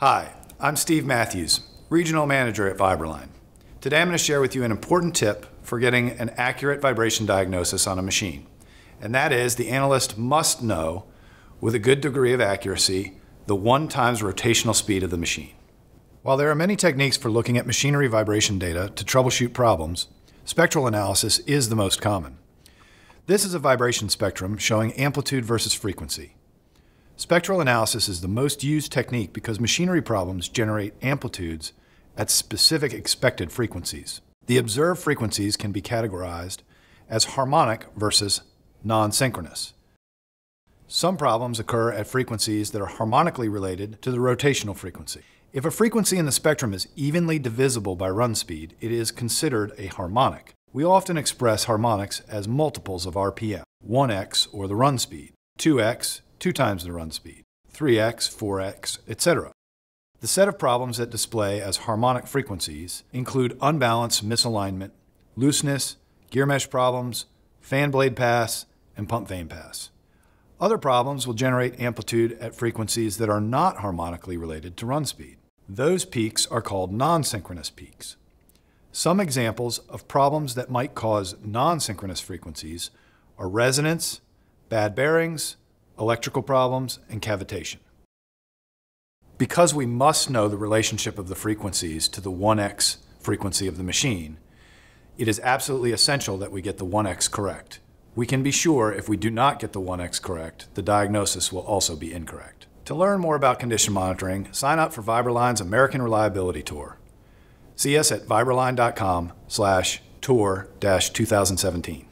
Hi, I'm Steve Matthews, Regional Manager at VibrAlign. Today I'm going to share with you an important tip for getting an accurate vibration diagnosis on a machine. And that is the analyst must know, with a good degree of accuracy, the one times rotational speed of the machine. While there are many techniques for looking at machinery vibration data to troubleshoot problems, spectral analysis is the most common. This is a vibration spectrum showing amplitude versus frequency. Spectral analysis is the most used technique because machinery problems generate amplitudes at specific expected frequencies. The observed frequencies can be categorized as harmonic versus non-synchronous. Some problems occur at frequencies that are harmonically related to the rotational frequency. If a frequency in the spectrum is evenly divisible by run speed, it is considered a harmonic. We often express harmonics as multiples of RPM, 1x or the run speed, 2x, 2 times the run speed, 3x, 4x, etc. The set of problems that display as harmonic frequencies include unbalanced misalignment, looseness, gear mesh problems, fan blade pass, and pump vane pass. Other problems will generate amplitude at frequencies that are not harmonically related to run speed. Those peaks are called non-synchronous peaks. Some examples of problems that might cause non-synchronous frequencies are resonance, bad bearings, electrical problems, and cavitation. Because we must know the relationship of the frequencies to the 1x frequency of the machine, it is absolutely essential that we get the 1x correct. We can be sure if we do not get the 1x correct, the diagnosis will also be incorrect. To learn more about condition monitoring, sign up for VibrAlign's American Reliability Tour. See us at vibralign.com slash tour 2017.